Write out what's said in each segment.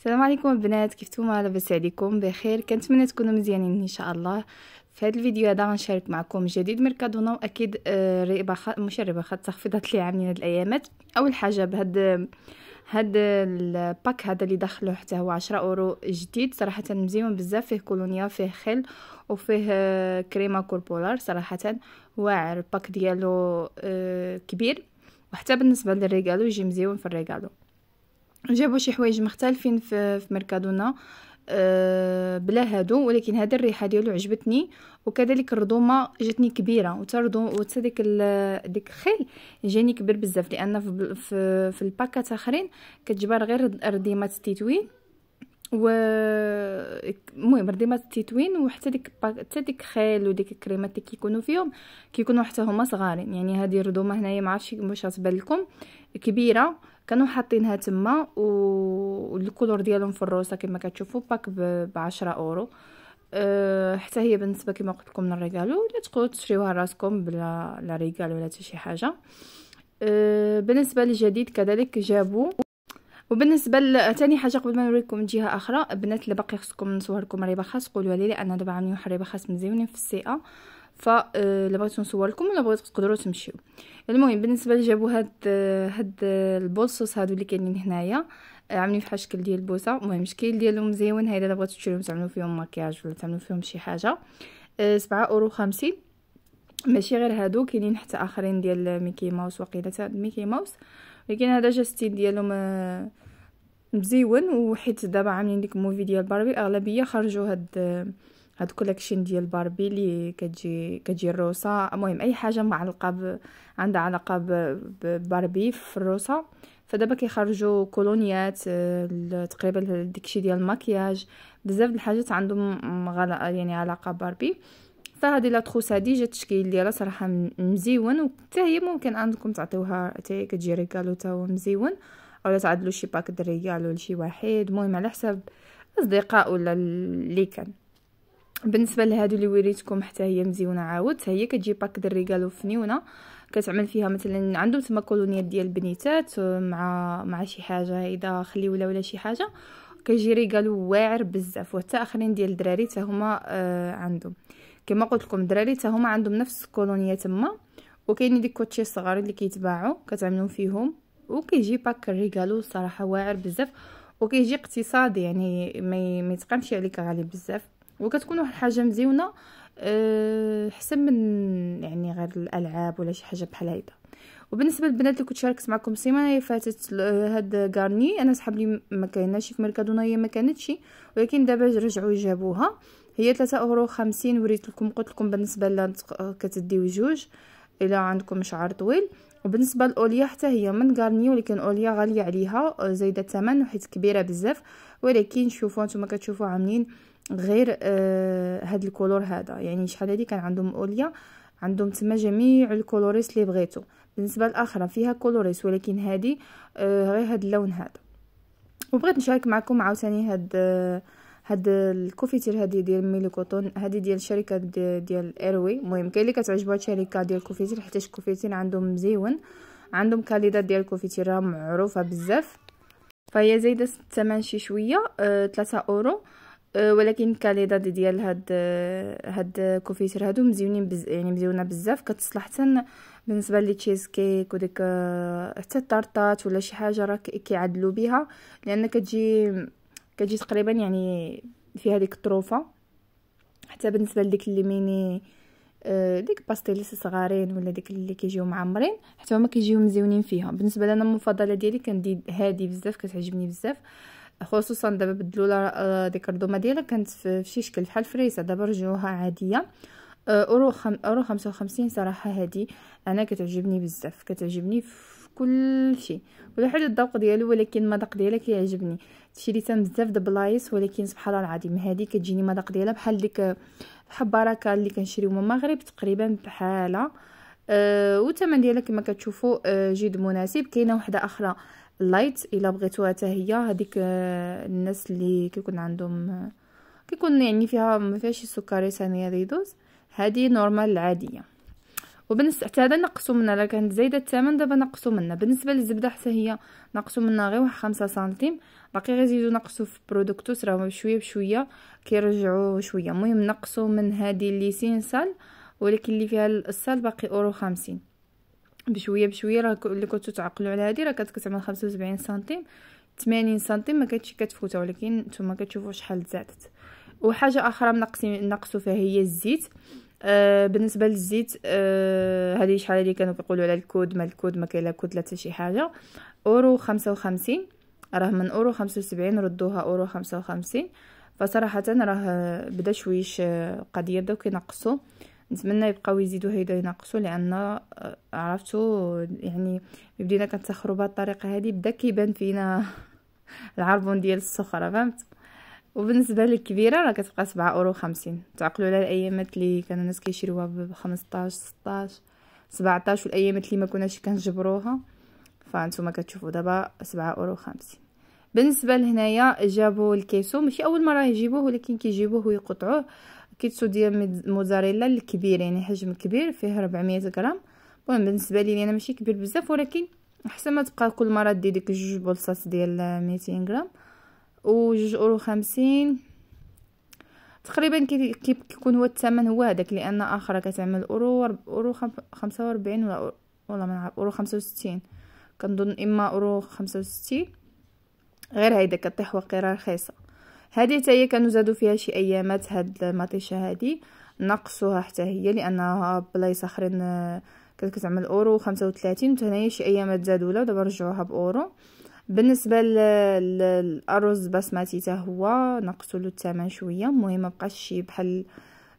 السلام عليكم البنات كيفتوما؟ لاباس عليكم؟ بخير. كنتمنى تكونوا مزيانين إن شاء الله. في هذا الفيديو هذا غنشارك معكم جديد ميركادونا واكيد آه، rebajas مش rebajas التخفيضات اللي عاملين هاد الأيامات. أول حاجة بهاد هاد ال pack هذا اللي دخلوه حتى هو عشرة أورو جديد صراحة مزيون بزاف فيه كولونيا فيه خل وفيه آه، crema corporal صراحة واعر ال pack ديالو آه، كبير. وحتى بالنسبة للريغالو يجي مزيون في الريغالو. جابوا شي حوايج مختلفين في, في ميركادونا أه بلا هادو ولكن هذا الريحة ديالو عجبتني وكذلك الرضومة جاتني كبيرة وتا وتا ديك ديك خيل جاني كبير بزاف لأن في في, في الباكات اخرين كتجبر غير رديمات التتوين و المهم رديمات التتوين وحتى ديك حتى ديك خيل وديك الكريمات اللي كيكونوا فيهم كيكونوا حتى هما صغارين. يعني هذه الرضومة هنايا ما عرفتش واش غتبان لكم كبيرة. كانوا حاطينها تما وال color ديالهم في ال rosa كما كتشوفوا pack ب 10 أورو. أه حتى هي بالنسبة كما قلت لكم لل regalo ولا تقدروا تشريوها راسكم بلا لا regalo ولا حتى شي حاجة. أه بالنسبة للجديد كذلك جابوا وبالنسبة لثاني حاجة قبل ما نوريكم جهة أخرى البنات اللي باقي خصكم نصوركم ropa قولوا لي لأن دابا عاملين واحد ريبه مزيونين في السيئة. فلا آه، بغيتو نصور لكم ولا بغيتو تقدروا تمشيو. المهم بالنسبة اللي جابوا هاد هاد البولصوص هادو اللي كاينين هنايا آه، عاملين فحال الشكل ديال البوسه المهم الشكل ديالهم مزيون هيدا إلا بغيتو تشريوهم تعملوا فيهم مكياج ولا تعملوا فيهم شي حاجة. آه، سبعة أورو خمسين ماشي غير هادو كاينين حتى آخرين ديال ميكي ماوس وقيلة ميكي ماوس. ولكن هذا جا ستيل ديالهم مزيون. وحيت دابا عاملين ديك movie ديال باربي الاغلبيه خرجوا هاد هاد collection ديال باربي اللي كتجي كتجي ال rosa. المهم أي حاجة معلقة ب... عندها علاقة بباربي في ال rosa. فدابا كيخرجوا كولونيات تقريبا داكشي ديال المكياج بزاف د الحاجات عندهم غلا يعني علاقة باربي فهذه لا تخوس هذه جات التشكيل ديالها صراحة مزيون وحتى هي ممكن عندكم تعطيوها حتى كتجي regalo تا هو مزيون اولا تعدلوا شي pack د regalo لشي واحد. المهم على حساب أصدقاء ولا اللي كان. بالنسبة لهادو اللي وريتكم حتى هي مزيونة عاود هي كتجي pack د الرجال وفنيونه كتعمل فيها مثلا عندهم تما كولونيات ديال البنيتات مع مع شي حاجة إذا خلي ولا شي حاجة كيجي regalo واعر بزاف وحتى آخرين ديال الدراري حتى هما آه عندهم. كما قلت لكم الدراري حتى هما عندهم نفس الكولونيه تما وكاين ديك كوتشي صغار اللي كيتباعوا كتعملوا فيهم وكيجي باك الريغالو صراحة واعر بزاف وكيجي اقتصادي يعني ما يتقامش عليك غالي بزاف. وكتكون واحد الحاجة مزيونة أه حسن من يعني غير الألعاب ولا شي حاجة بحال هيدا. وبالنسبة للبنات اللي كنت شاركت معكم السيمانة اللي فاتت هاد غارني. أنا صحاب لي ما كايناش في ميركادونا هي ما كانتش. ولكن دابا رجعوا جابوها هي 3 أورو 50 وريت لكم قلت لكم بالنسبة لها كتديو جوج. إلا عندكم شعر طويل. وبالنسبة لأوليا حتى هي من Garnier ولكن Olia غالية عليها زايدة الثمن وحيت كبيرة بزاف. ولكن شوفوا نتوما كتشوفوا عاملين غير آه هاد ال color هذا يعني شحال هادي كان عندهم اوليا عندهم تما جميع ال colores اللي بغيتو. بالنسبة الاخرى فيها colores ولكن هادي آه غير هاد اللون هذا. وبغيت نشارك معكم عاوتاني هاد آه هاد ال confiture هادي ديال melocotón هادي ديال الشركة ديال Hero المهم كاين اللي كتعجبو هاد الشركة ديال ال confiture حيت ال confiture عندهم مزيون. عندهم calidad ديال ال confiture معروفة بزاف. فهي زايدة الثمن شي شوية آه 3 أورو. أه، ولكن ال calidad ديال هاد هاد confiture هادو مزيونين بز يعني مزيونة بزاف كتصلح حتى بالنسبة لي تشيز كيك وديك أه، حتى الطارطات ولا شي حاجة راه كيعدلوا بها لأن كتجي كتجي تقريبا يعني فيها ديك الطروفة. حتى بالنسبة لديك اللي ميني أه، ديك pasteles صغارين ولا ديك اللي كيجيو معمرين حتى هما كيجيو مزيونين فيها. بالنسبة لنا المفضلة ديالي كندير هادي بزاف كتعجبني بزاف. خصوصا دابا بدلوا لها ديك الردومه ديالها كانت في شي شكل بحال fresa. دابا رجعوها عادية. آه، أورو خم... أورو خمسة وخمسين صراحة هادي. أنا كتعجبني بزاف كتعجبني في كل شيء. كل واحد الذوق ديالو ولكن المذاق ديالها كيعجبني شريتها بزاف د بلايص ولكن سبحان الله العظيم هادي كتجيني المذاق ديالها. بحال ديك بحال بركة اللي كنشريو من المغرب تقريبا بحالها. أه والثمن ديالها كما كتشوفوا أه جد مناسب. كاينة وحده أخرى. ال light إلا بغيتوها حتى هي. هذيك آه، الناس اللي كيكون عندهم آه، كيكون يعني فيها ما فيهاش السكري ثانية ريدوز هذه normal العاديه وبالنسبه حتى هذا نقصوا منها الا كانت زايدة الثمن دابا نقصوا منها. بالنسبة للزبدة حتى هي نقصوا منها غير واحد خمسة سنتيم. باقي غيزيدوا نقصوا في برودكتوس راه بشوية بشوية كيرجعوا شوية. المهم نقصوا من هذه اللي سينسال ولكن اللي فيها الصال باقي أورو خمسين. بشوية بشوية راه اللي كنتو تعقلوا على هذه راه كتعمل خمسة وسبعين سنتيم 80 سنتيم ما كانتش كتفوتها ولكن نتوما كتشوفوا شحال زادت. وحاجة آخرى منقصين نقصوا فيها هي الزيت. آه بالنسبة للزيت آه هذه شحال اللي كانوا كيقولوا على الكود ما الكود ما كاين لا كود لا حتى شي حاجة. أورو خمسة وخمسين راه من أورو خمسة وسبعين ردوها أورو خمسة وخمسين. فصراحة راه بدا شويش آه، قضية بداو كينقصوا نتمنى يبقاو يزيدوا هيدا ينقصوا لأن آه، عرفتوا يعني بدينا كنتسخروا بهذه الطريقة هذه بدا كيبان فينا العربون ديال السخرة فهمت؟ وبالنسبة للكبيرة راه كتبقى سبعة أورو خمسين تعقلوا على الأيامات اللي كانوا الناس كيشريوها بخمسطاش ستاش سبعطاش والأيامات اللي ما كناش كنجبروها. فانتم كتشوفوا دابا سبعة أورو خمسين بالنسبة لهنايا جابوا ال queso. ماشي أول مرة يجيبوه ولكن كيجيبوه ويقطعوه. queso ديال موزاريلا الكبير يعني حجم كبير فيه 400 غرام. المهم بالنسبة لي أنا ماشي كبير بزاف ولكن أحسن ما تبقى كل مرة دير ديك جوج بولصات ديال 200 غرام. و جوج أورو خمسين. تقريبا كيكون هو الثمن هو هذاك لأن أخرى كتعمل أورو أورو خمسة ولا ولا ما نعرف أورو خمسة وستين. كنظن إما أورو خمسة وستين. غير هيدا كطيح وقيرة رخيصة. هذه حتى هي كانوا زادوا فيها شي أيامات هاد المطيشة هذه نقصوها حتى هي لأنها بلايص اخرين كانت كتعمل أورو خمسة وثلاثين هنايا شي أيامات زادوا لها ودابا رجعوها بأورو. بالنسبة للأرز بسمتي حتى هو نقصوا له الثمن شوية. المهم مبقاش شي بحال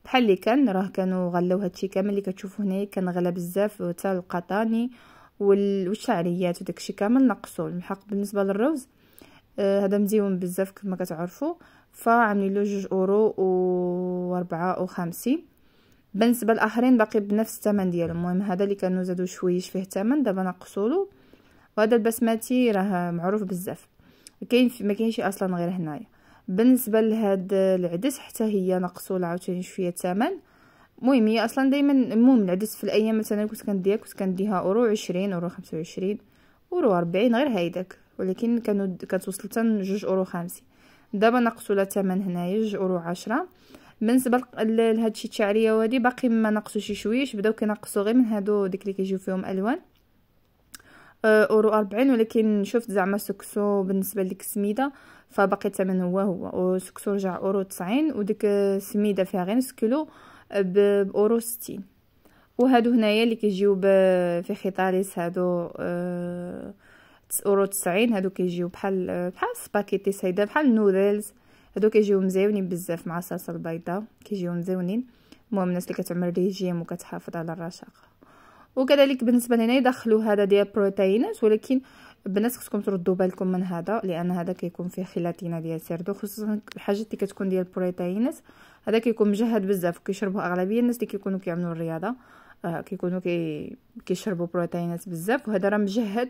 بحال اللي كان. راه كانوا غلاو هادشي كامل اللي كتشوفوا هنايا كان غلا بزاف حتى القطاني والشعريات وداكشي كامل نقصوا الحق بالنسبة للروز آه هذا مزيون بزاف كما كتعرفوا. فعاملين له جوج أورو و ربعة وخمسين. بالنسبة للآخرين باقي بنفس الثمن ديالهم. المهم هذا اللي كانوا زادوا شويش فيه الثمن دابا نقصوا له وهذا البسمتي راه معروف بزاف. كاين ما كاينش أصلا غير هنايا. بالنسبة لهاد العدس حتى هي نقصوا عاوتاني شوية الثمن. المهم هي أصلا دائما المهم العدس في الأيام مثلا كنت كنديها كنت كنديها أورو عشرين أورو خمسة وعشرين أورو ربعين غير هيداك. ولكن كانوا كتوصل حتى جوج أورو خمسين دابا نقصوا لها الثمن هنايا جوج أورو عشرة. بالنسبة لهادشي الشعريه وهادي باقي ما نقصوا شي شويش بداو كينقصوا غير من هادو ديك اللي كيجيو فيهم ألوان. آه، أورو أربعين ولكن شفت زعما سكسو بالنسبة لديك السميده فباقي الثمن هو هو. وسكسو رجع أورو تسعين وديك السميده فيها غير نص كيلو باورو ستين. وهادو هنايا اللي كيجيو في خيطاليس هادو أه أورو تسعين هادو كيجيو بحال بحال سباكيتي هيدا بحال النودلز هادو كيجيو مزيونين بزاف مع الصلصة البيضاء كيجيو مزيونين. المهم الناس اللي كتعمل ريجيم وكتحافظ على الرشاقه وكذلك بالنسبة لنا يدخلوا هذا ديال بروتينات ولكن البنات خصكم تردوا بالكم من هذا لأن هذا كيكون فيه خيلاتينا ديال سيردو خصوصا الحاجات اللي كتكون ديال البروتينات هذا كيكون مجهد بزاف وكيشربوا أغلبية الناس اللي كيكونوا كيعملوا الرياضة. آه كيكونوا كي كيشربوا بروتينات بزاف وهذا راه مجهد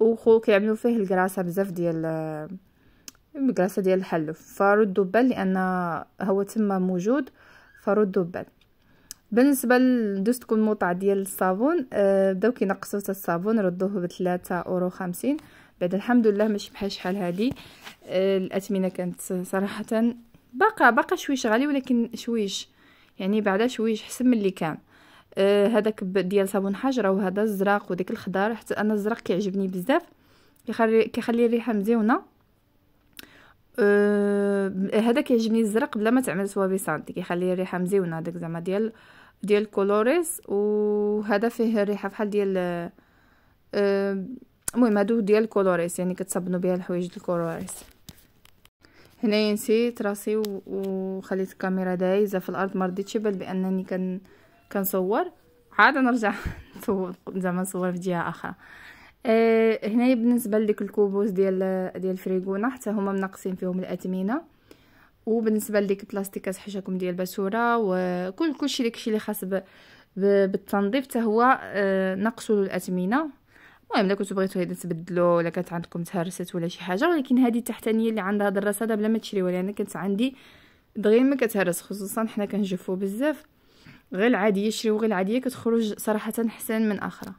وخو كيعملوا فيه الكراسه بزاف ديال الكراسه ديال الحلف فردوا بال لأن هو تما موجود فردوا بال بالنسبة لدوزتكم الموطع ديال الصابون آه بداو كينقصوا الصابون ردوه بثلاثة أورو خمسين. بعد الحمد لله ماشي بحال شحال هادي. آه الاثمنه كانت صراحة باقا باقا شويش غالي ولكن شويش. يعني بعدا شويش حسن من اللي كان. هذاك ديال صابون حجره وهذا الزرق وديك الخضار حتى أنا الزرق كيعجبني بزاف. كيخلي كيخلي الريحة مزيونة. أه هذا كيعجبني الزرق بلا ما تعمل suavizante كيخلي الريحة مزيونة داك زعما ديال ديال colores. وهذا فيه الريحة بحال ديال أه المهم هادو ديال colores يعني كتصبنوا بها الحوايج ديال colores. هنايا نسيت راسي وخليت الكاميرا دايزة في الأرض. ما رضيتش بال بأنني كان كنصور عاد نرجع زعما نصور في جهة أخرى أه هنايا بالنسبة لديك الكوبوس ديال ديال الفريغونا حتى هما منقصين فيهم الاثمنه وبالنسبة لديك البلاستيكات حشاكم ديال الباسورة وكل كلشي داكشي اللي خاص بالتنظيف حتى هو أه نقصوا الاثمنه المهم إلا كنتو بغيتو هيدا تبدلو ولا كانت عندكم تهرست ولا شي حاجة ولكن هذه التحتانية اللي عندها هاد الراس هذا بلا ما تشريوها لأن كانت عندي دغيا ما كتهرس خصوصا حنا كنجفو بزاف. غير العادية شريو غير العادية كتخرج صراحة احسن من أخرى.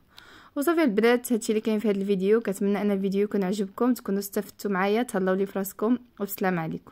وصافي البنات هادشي اللي كاين في هذا الفيديو كنتمنى أن الفيديو يكون عجبكم تكونوا استفدتوا معايا تهلاو لي فراسكم والسلام عليكم.